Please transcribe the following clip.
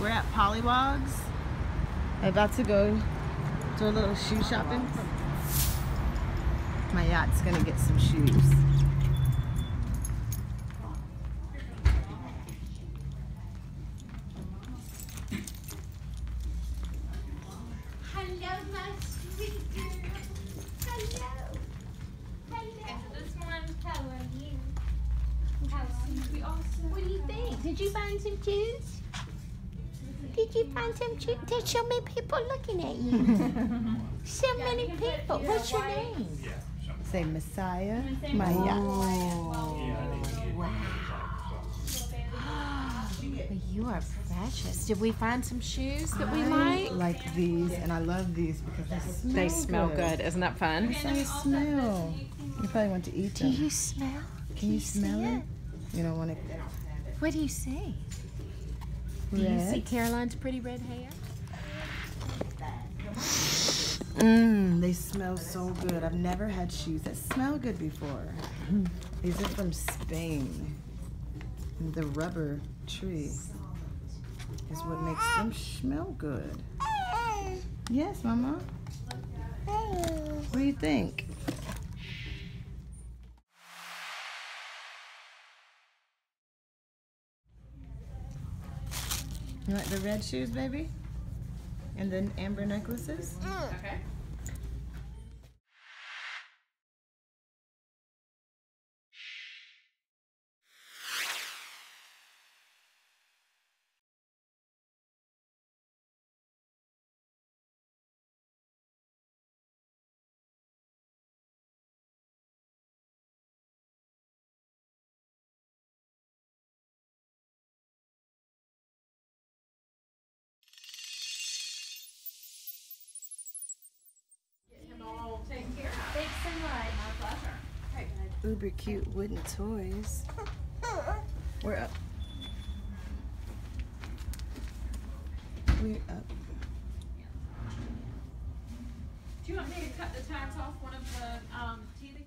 We're at Polliwogs. I'm About to go do a little shoe shopping. My yacht's gonna get some shoes. Hello, my sweet girl. Hello. Hello. This one, how are you? How are you? What do you think? Did you find some shoes? Did you find some shoes? There's so many people looking at you. so many people. What's your name? Say Messiah, my yacht. Oh. You are precious. Did we find some shoes that we like? like these, and I love these because they smell They smell good. Isn't that fun? They smell. You probably want to eat them. Do you smell? Can you see smell it? it? You don't want to. What do you see? Do you see Caroline's pretty red hair? Mmm, they smell so good. I've never had shoes that smell good before. These are from Spain. The rubber tree is what makes them smell good. Yes, Mama. What do you think? You like the red shoes, baby? And then amber necklaces? Mm. Okay. Uber cute wooden toys. We're up. We're up. Do you want me to cut the tags off one of the um, teething